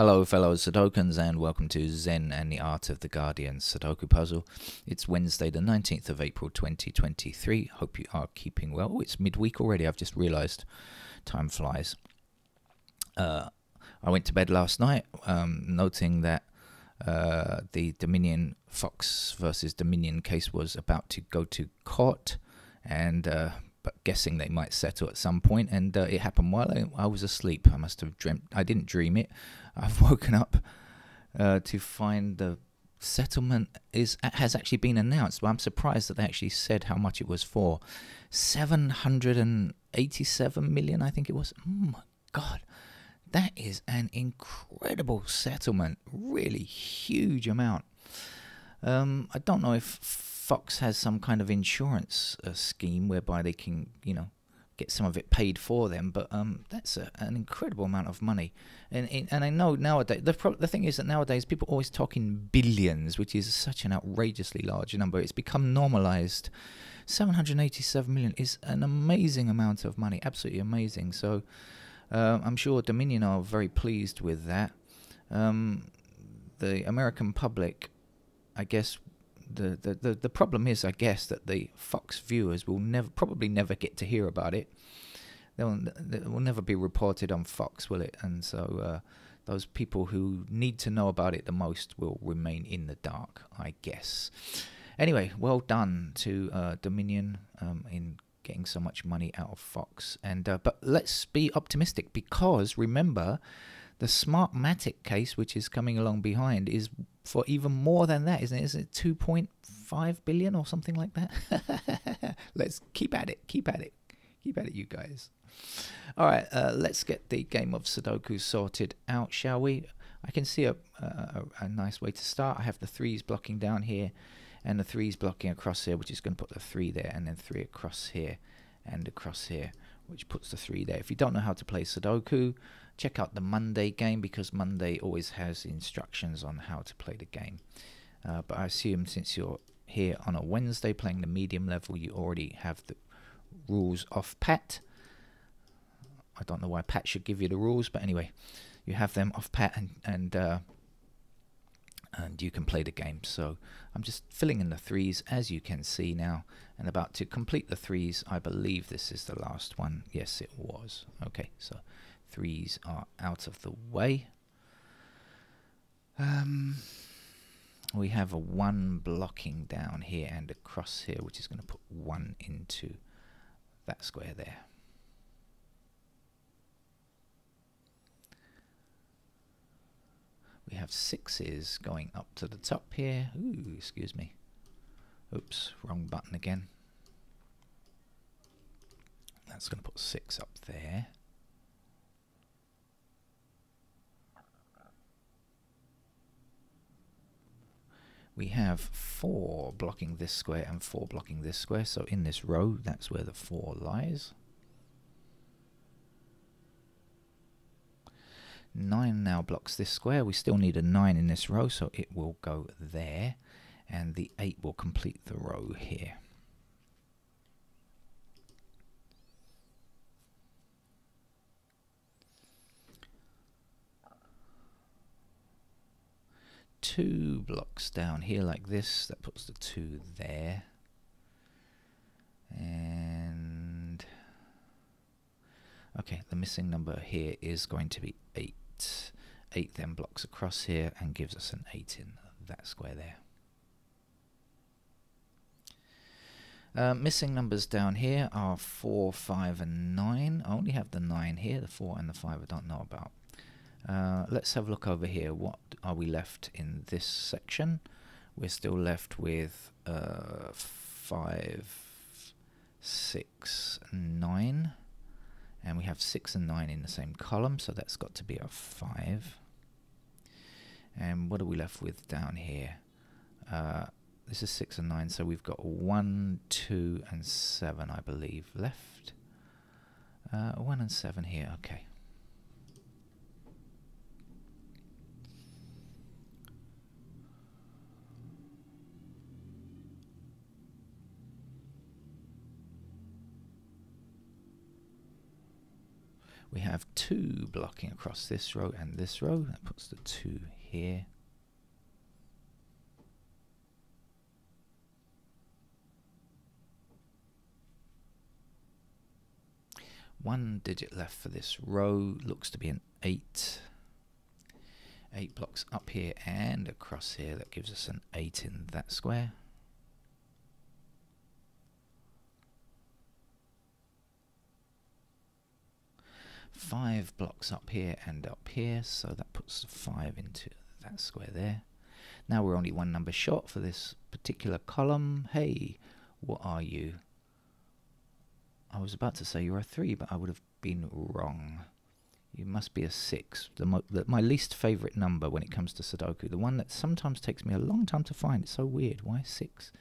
Hello, fellow Sudokans, and welcome to Zen and the Art of the Guardian Sudoku Puzzle. It's Wednesday, the 19th of April 2023. Hope you are keeping well. Oh, it's midweek already, I've just realised. Time flies. Uh, I went to bed last night, um, noting that uh, the Dominion Fox versus Dominion case was about to go to court, and uh, but guessing they might settle at some point, and uh, it happened while I, I, was asleep. I must have dreamt. I didn't dream it. I've woken up uh, to find the settlement is has actually been announced. Well, I'm surprised that they actually said how much it was for. Seven hundred and eighty-seven million, I think it was. Oh my God, that is an incredible settlement. Really huge amount. Um, I don't know if Fox has some kind of insurance uh, scheme whereby they can, you know, get some of it paid for them. But um, that's a, an incredible amount of money. And and I know nowadays the the thing is that nowadays people always talk in billions, which is such an outrageously large number. It's become normalized. 787 million is an amazing amount of money, absolutely amazing. So uh, I'm sure Dominion are very pleased with that. Um, the American public, I guess, the, the, the, problem is, I guess, that the Fox viewers will never probably never get to hear about it. They'll, it will never be reported on Fox, will it? And so uh, those people who need to know about it the most will remain in the dark, I guess. Anyway, well done to uh, Dominion um, in getting so much money out of Fox. And uh, but let's be optimistic because remember the Smartmatic case, which is coming along behind, is for even more than that, isn't it? Is it 2.5 billion or something like that? let's keep at it, keep at it, keep at it, you guys. All right, uh, let's get the game of Sudoku sorted out, shall we? I can see a, a, a nice way to start. I have the threes blocking down here and the threes blocking across here, which is going to put the three there and then three across here and across here, which puts the three there. If you don't know how to play Sudoku, check out the Monday game because Monday always has instructions on how to play the game. Uh, but I assume since you're here on a Wednesday playing the medium level, you already have the rules off pat. I don't know why Pat should give you the rules, but anyway, you have them off pat and and uh, and you can play the game. So I'm just filling in the threes as you can see now and about to complete the threes. I believe this is the last one. Yes, it was. Okay, so threes are out of the way. Um, we have a one blocking down here and a cross here, which is going to put one into that square there. We have sixes going up to the top here. Ooh, excuse me. Oops, wrong button again. That's going to put six up there. We have 4 blocking this square and 4 blocking this square. So in this row, that's where the 4 lies. 9 now blocks this square. We still need a 9 in this row, so it will go there. And the 8 will complete the row here. Two blocks down here like this. That puts the two there. And okay, the missing number here is going to be 8. 8 then blocks across here and gives us an 8 in that square there. Uh, missing numbers down here are 4, 5 and 9. I only have the 9 here, the 4 and the 5 I don't know about. Uh, let's have a look over here. What are we left in this section? We're still left with uh, 5, 6, 9. And we have 6 and 9 in the same column, so that's got to be a 5. And what are we left with down here? Uh, this is 6 and 9, so we've got 1, 2, and 7, I believe, left. Uh, 1 and 7 here, okay. We have 2 blocking across this row and this row. That puts the 2 here. One digit left for this row. Looks to be an 8. 8 blocks up here and across here. That gives us an 8 in that square. Five blocks up here and up here, so that puts five into that square there. Now we're only one number short for this particular column. Hey, what are you? I was about to say you're a three, but I would have been wrong. You must be a six. The, the my least favourite number when it comes to Sudoku. The one that sometimes takes me a long time to find. It's so weird. Why six?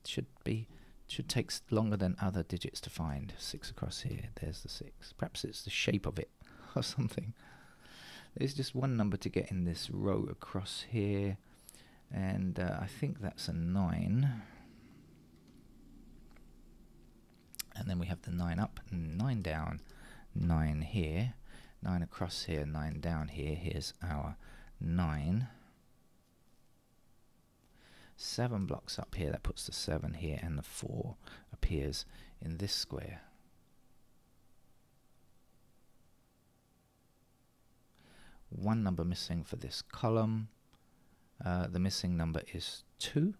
It should be should take longer than other digits to find. Six across here, there's the six. Perhaps it's the shape of it or something. There's just one number to get in this row across here, and uh, I think that's a nine. And then we have the nine up, nine down, nine here, nine across here, nine down here. Here's our nine seven blocks up here, that puts the seven here, and the four appears in this square. One number missing for this column. Uh, the missing number is two.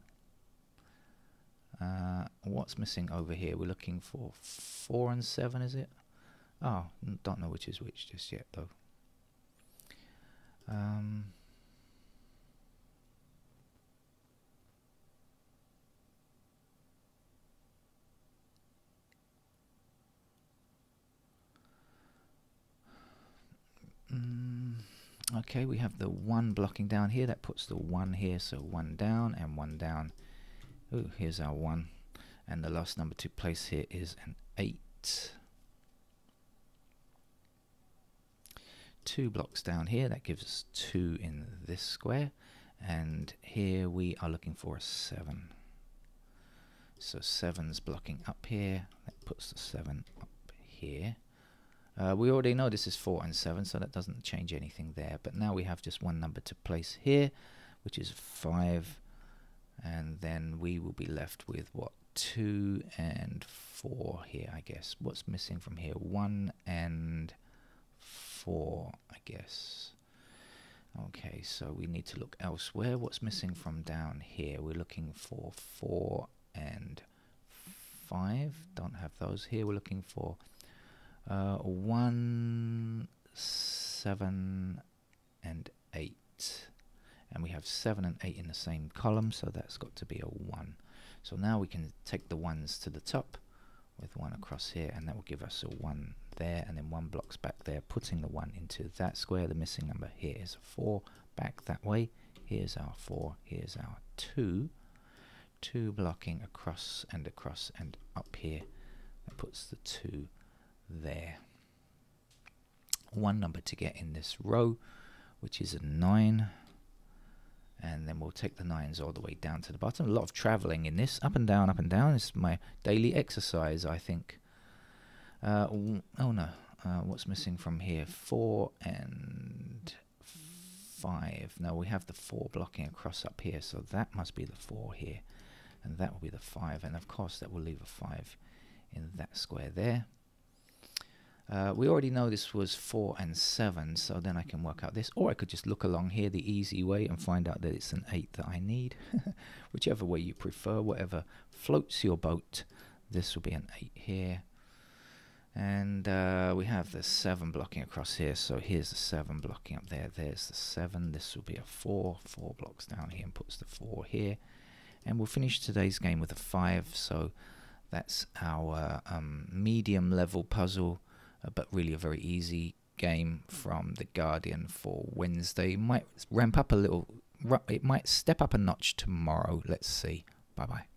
Uh, what's missing over here? We're looking for four and seven, is it? Oh, don't know which is which just yet, though. Um, okay, we have the 1 blocking down here. That puts the 1 here, so 1 down and 1 down. Oh, here's our 1. And the last number to place here is an 8. Two blocks down here, that gives us 2 in this square. And here we are looking for a 7. So 7's blocking up here. That puts the 7 up here. Uh, we already know this is 4 and 7, so that doesn't change anything there. But now we have just one number to place here, which is 5. And then we will be left with, what, 2 and 4 here, I guess. What's missing from here? 1 and 4, I guess. Okay, so we need to look elsewhere. What's missing from down here? We're looking for 4 and 5. Don't have those here. We're looking for uh, 1, 7, and 8. And we have 7 and 8 in the same column, so that's got to be a 1. So now we can take the 1s to the top with 1 across here, and that will give us a 1 there, and then 1 blocks back there, putting the 1 into that square. The missing number here is a 4 back that way. Here's our 4, here's our 2. 2 blocking across and across and up here. That puts the 2 there. One number to get in this row, which is a 9. And then we'll take the 9s all the way down to the bottom. A lot of traveling in this, up and down, up and down. It's my daily exercise, I think. Uh, oh no, uh, what's missing from here? 4 and 5. No, we have the 4 blocking across up here, so that must be the 4 here. And that will be the 5, and of course that will leave a 5 in that square there. Uh, we already know this was 4 and 7, so then I can work out this. Or I could just look along here the easy way and find out that it's an 8 that I need. Whichever way you prefer, whatever floats your boat. This will be an 8 here. And uh, we have the 7 blocking across here, so here's the 7 blocking up there. There's the 7. This will be a 4. 4 blocks down here and puts the 4 here. And we'll finish today's game with a 5, so that's our um, medium level puzzle Uh, but really a very easy game from the Guardian for Wednesday. Might ramp up a little. It might step up a notch tomorrow. Let's see. Bye bye.